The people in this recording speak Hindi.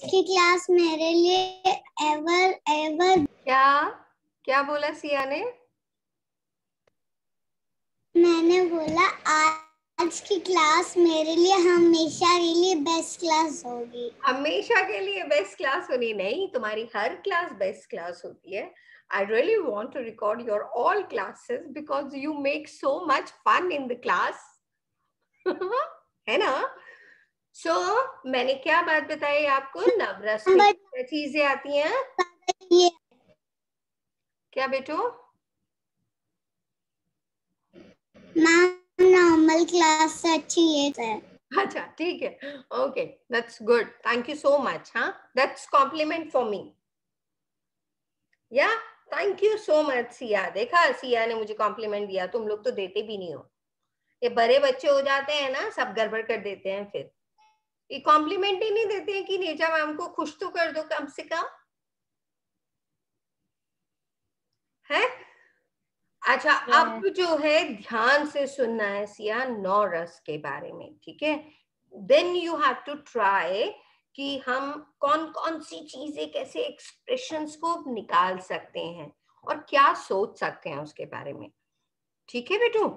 की क्लास मेरे लिए एवर एवर क्या? क्या बोला सिया ने? मैंने बोला आज की क्लास मेरे लिए हमेशा के लिए बेस्ट क्लास होगी। हमेशा के लिए बेस्ट क्लास होनी नहीं तुम्हारी हर क्लास बेस्ट क्लास होती है। I really want to record your all classes because you make so much fun in the class. है ना? सो so, मैंने क्या बात बताई आपको? नवरस में चीज़ें आती हैं? क्या बेटो? नॉर्मल क्लास से अच्छी है अच्छा ठीक है। Okay that's good thank you so much हाँ? दैट्स कॉम्प्लीमेंट फॉर मी या thank you so much Siya देखा सिया ने मुझे कॉम्प्लीमेंट दिया। तुम लोग तो देते भी नहीं हो। ये बड़े बच्चे हो जाते हैं ना सब गड़बड़ कर देते हैं फिर। ये कॉम्प्लीमेंट ही नहीं देते हैं कि नेजा मैम को खुश तो कर दो कम से कम। है? अच्छा अब जो है ध्यान से सुनना है सिया नौ रस के बारे में ठीक है? Then you have to try कि हम कौन कौन सी चीज़ें कैसे एक्सप्रेशन को निकाल सकते हैं और क्या सोच सकते हैं उसके बारे में। ठीक है बेटू?